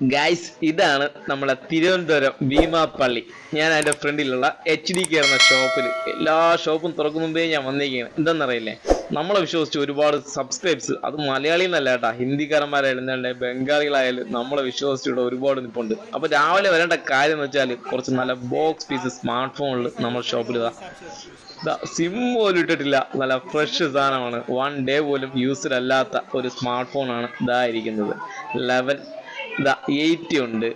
Guys ഇതാണ് നമ്മളെ തിരുവനന്തപുരം ഭീമാപ്പള്ളി ഞാൻ അതിന്റെ ഫ്രണ്ടിലുള്ള എച്ച് ഡി കയറുന്ന ഷോപ്പിൽ എല്ലാ ഷോപ്പും തുറക്കും മുമ്പേ ഞാൻ വന്നിരിക്കുകയാണ്. എന്താണെന്നറിയില്ലേ നമ്മളെ വിശ്വസിച്ച് ഒരുപാട് സബ്സ്ക്രൈബ്സ് അത് മലയാളി എന്നല്ല കേട്ടാ. ഹിന്ദിക്കാരന്മാരായാലും എന്താണ്ട് ബംഗാളികളായാലും നമ്മളെ വിശ്വസിച്ചിട്ട് ഒരുപാട് നിപ്പുണ്ട്. അപ്പൊ രാവിലെ വരേണ്ട കാര്യം എന്ന് വെച്ചാൽ കുറച്ച് നല്ല ബോക്സ് പീസ് സ്മാർട്ട് ഫോണിൽ നമ്മുടെ ഷോപ്പിൽ സിം പോലും ഇട്ടിട്ടില്ല. നല്ല ഫ്രഷ് സാധനമാണ്. വൺ ഡേ പോലും യൂസ്ഡ് അല്ലാത്ത ഒരു സ്മാർട്ട് ഫോണാണ് ഇതായിരിക്കുന്നത്. ലെവൻ ഇതാ എയ്റ്റി ഉണ്ട്.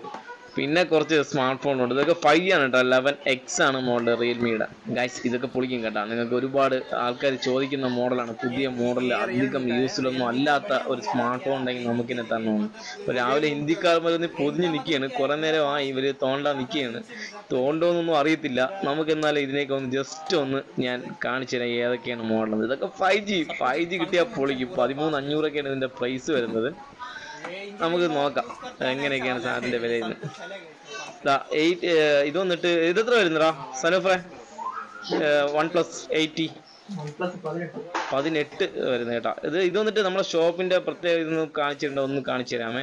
പിന്നെ കുറച്ച് സ്മാർട്ട് ഫോൺ ഉണ്ട്. ഇതൊക്കെ ഫൈവ് ആണ് കേട്ടോ ലെവൻ എക്സ് ആണ് മോഡൽ റിയൽമിയുടെ ഗൈസ് ഇതൊക്കെ പൊളിക്കും കേട്ടോ. നിങ്ങൾക്ക് ഒരുപാട് ആൾക്കാർ ചോദിക്കുന്ന മോഡലാണ് പുതിയ മോഡൽ അധികം യൂസിലൊന്നും അല്ലാത്ത ഒരു സ്മാർട്ട് ഫോൺ ഉണ്ടെങ്കിൽ നമുക്കിനെ തന്നോളൂ അപ്പൊ രാവിലെ ഹിന്ദിക്കാർ മരുന്ന് പൊതിഞ്ഞ് നിൽക്കുകയാണ് കുറേ ആ ഇവർ തോണ്ടാൻ നിൽക്കുകയാണ് തോണ്ടോന്നൊന്നും അറിയത്തില്ല. നമുക്ക് എന്നാലും ഇതിനേക്ക് ഒന്ന് ജസ്റ്റ് ഒന്ന് ഞാൻ കാണിച്ചു തരാം ഏതൊക്കെയാണ് മോഡൽ ഇതൊക്കെ ഫൈവ് ജി ഫൈവ് ജി കിട്ടിയാൽ പൊളിക്കും. പതിമൂന്ന് അഞ്ഞൂറൊക്കെയാണ് ഇതിന്റെ പ്രൈസ് വരുന്നത്. നമുക്ക് നോക്കാം. എങ്ങനെയൊക്കെയാണ് സാധനത്തിന്റെ വില എയ്റ്റ് ഇത് വന്നിട്ട് ഇത് എത്ര വരുന്നടാ? സനോഫ്രെ വൺ പ്ലസ് എയ്റ്റി. പതിനെട്ട് വരുന്ന കേട്ടാ. ഇത് ഇത് വന്നിട്ട് നമ്മുടെ ഷോപ്പിന്റെ പ്രത്യേകത ഇതൊന്ന് കാണിച്ചിട്ടുണ്ടോ? ഒന്ന് കാണിച്ചു തരാമേ.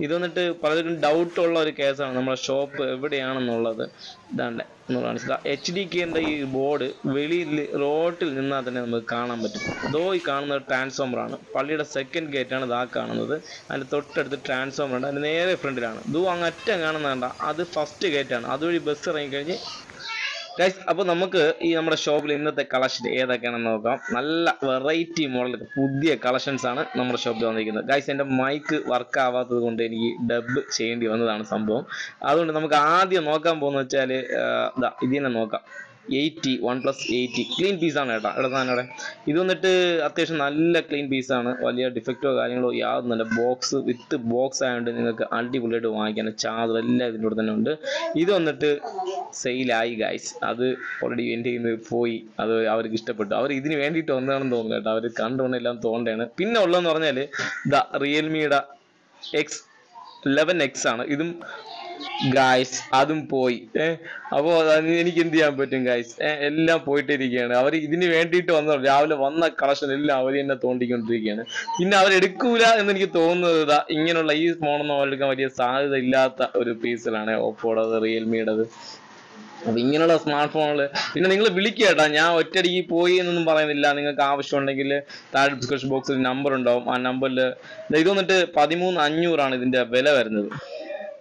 ഇത് വന്നിട്ട് പലർക്കും ഡൗട്ട് ഉള്ള ഒരു കേസാണ് നമ്മുടെ ഷോപ്പ് എവിടെയാണെന്നുള്ളത്. ഇതാണ്ട്. ഒന്ന് കാണിച്ചത് എച്ച് ഡി കെന്റെ ഈ ബോർഡ് വെളിയിൽ റോട്ടിൽ നിന്നാൽ തന്നെ നമുക്ക് കാണാൻ പറ്റും. ഇതോ ഈ കാണുന്ന ട്രാൻസ്ഫോമർ ആണ്. പള്ളിയുടെ സെക്കൻഡ് ഗേറ്റ് ആണ് ഇതാ കാണുന്നത്. അതിന്റെ തൊട്ടടുത്ത് ട്രാൻസ്ഫോമർ ഉണ്ട്. അതിന്റെ നേരെ ഫ്രണ്ടിലാണ് ഇതോ അങ്ങറ്റം അറ്റം കാണുന്ന കണ്ട അത് ഫസ്റ്റ് ഗേറ്റ് ആണ്. അതുവഴി ബസ് ഇറങ്ങി ഇറങ്ങിക്കഴിഞ്ഞ് ഗൈസ് അപ്പോൾ നമുക്ക് ഈ നമ്മുടെ ഷോപ്പിൽ ഇന്നത്തെ കളക്ഷൻ ഏതൊക്കെയാണെന്ന് നോക്കാം. നല്ല വെറൈറ്റി മോഡൽ പുതിയ കളക്ഷൻസ് ആണ് നമ്മുടെ ഷോപ്പിൽ വന്നിരിക്കുന്നത്. ഗൈസ് എന്റെ മൈക്ക് വർക്ക് ആവാത്തത് കൊണ്ട് എനിക്ക് ഡബ് ചെയ്യേണ്ടി വന്നതാണ് സംഭവം. അതുകൊണ്ട് നമുക്ക് ആദ്യം നോക്കാൻ പോകുന്നത് വെച്ചാൽ ഇതാ ഇതിനെ നോക്കാം. Eighty one plus eighty clean പീസാണ് കേട്ടോ. ഇവിടെ സാധനം ഇത് വന്നിട്ട് അത്യാവശ്യം നല്ല ക്ലീൻ പീസാണ് വലിയ ഡിഫക്റ്റോ കാര്യങ്ങളോ യാതൊന്നുമില്ല. ബോക്സ് വിത്ത് ബോക്സ് ആയതുകൊണ്ട് നിങ്ങൾക്ക് അടിപൊളിയായിട്ട് വാങ്ങിക്കാൻ ചാർജർ എല്ലാം ഇതിന്റെ കൂടെ തന്നെ ഉണ്ട്. ഇത് വന്നിട്ട് സെയിലായി ഗൈസ് അത് ഓൾറെഡി എന്റെ കയ്യിൽ നിന്ന് പോയി. അത് അവർക്ക് ഇഷ്ടപ്പെട്ടു. അവർ ഇതിന് വേണ്ടിയിട്ട് വന്നതാണെന്ന് തോന്നുന്നു കേട്ടോ. അവർ കണ്ടുകൊണ്ടെല്ലാം തോണ്ടയാണ്. പിന്നെ ഉള്ളതെന്ന് പറഞ്ഞാൽ ദ റിയൽമിയുടെ എക്സ് ലെവൻ എക്സ് ആണ്. ഇതും ഗായ്സ് അതും പോയി. ഏഹ് അപ്പോൾ എനിക്ക് എന്ത് ചെയ്യാൻ പറ്റും ഗായ്സ് എല്ലാം പോയിട്ടിരിക്കുകയാണ്. അവർ ഇതിന് വേണ്ടിയിട്ട് വന്ന രാവിലെ വന്ന കളക്ഷൻ എല്ലാം അവർ തന്നെ തോണ്ടിക്കൊണ്ടിരിക്കുകയാണ്. പിന്നെ അവരെടുക്കൂല എന്ന് എനിക്ക് തോന്നുന്നത് ഇങ്ങനെയുള്ള ഈ ഫോണൊന്നും അവരെടുക്കാൻ വലിയ സാധ്യത ഇല്ലാത്ത ഒരു പീസിലാണ് ഓപ്പോടത് റിയൽമിയുടേത് അപ്പൊ ഇങ്ങനെയുള്ള സ്മാർട്ട് ഫോണുകൾ പിന്നെ നിങ്ങൾ വിളിക്കുക കേട്ടോ ഞാൻ ഒറ്റയടിക്ക് പോയി എന്നൊന്നും പറയുന്നില്ല. നിങ്ങൾക്ക് ആവശ്യമുണ്ടെങ്കിൽ താഴെ ഡിസ്ക്രിപ്ഷൻ ബോക്സിൽ നമ്പർ ഉണ്ടാവും. ആ നമ്പറിൽ ഇത് വന്നിട്ട് പതിമൂന്ന് അഞ്ഞൂറാണ് ഇതിന്റെ വില വരുന്നത്.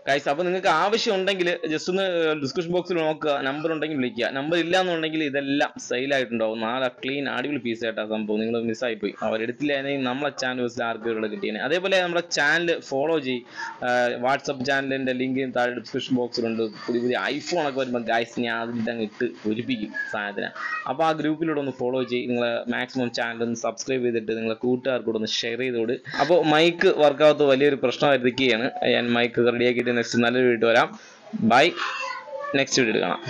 ഗൈസ് അപ്പോൾ നിങ്ങൾക്ക് ആവശ്യം ഉണ്ടെങ്കിൽ ജസ്റ്റ് ഒന്ന് ഡിസ്ക്രിപ്ഷൻ ബോക്സിൽ നോക്കുക. നമ്പർ ഉണ്ടെങ്കിൽ വിളിക്കുക. നമ്പർ ഇല്ല എന്നുണ്ടെങ്കിൽ ഇതെല്ലാം സെയിൽ ആയിട്ടുണ്ടാവും. നാളെ ക്ലീൻ അടിപൊളി പീസ് ആയിട്ടാ സംഭവം. നിങ്ങൾ മിസ്സായി പോയി അവരെടുത്തില്ലായിരുന്നെങ്കിൽ നമ്മളെ ആർക്കും ഇവിടെ കിട്ടിയേനെ. അതേപോലെ നമ്മുടെ ചാനൽ ഫോളോ ചെയ്യും. വാട്സപ്പ് ചാനലിന്റെ ലിങ്ക് താഴെ ഡിസ്ക്രിപ്ഷൻ ബോക്സിലുണ്ട് പുതിയ പുതിയ ഐഫോൺ ഒക്കെ വരുമ്പോൾ ഗൈസ് ഞാൻ അതിന്റെ അങ്ങ് ഇട്ട് ഒരുപ്പിക്കും സാധനത്തിന്. അപ്പോൾ ആ ഗ്രൂപ്പിലൂടെ ഒന്ന് ഫോളോ ചെയ്യും. നിങ്ങൾ മാക്സിമം ചാനൽ ഒന്ന് സബ്സ്ക്രൈബ് ചെയ്തിട്ട് നിങ്ങളെ കൂട്ടുകാർക്കൂടെ ഒന്ന് ഷെയർ ചെയ്തോട് അപ്പോൾ മൈക്ക് വർക്കാവത്ത് വലിയൊരു പ്രശ്നമായിരിക്കുകയാണ് ഞാൻ മൈക്ക് റെഡിയാക്കിയിട്ട് നെക്സ്റ്റ് നല്ലൊരു വീഡിയോ വരാം. ബൈ. നെക്സ്റ്റ് വീട്ടിൽ കാണാം.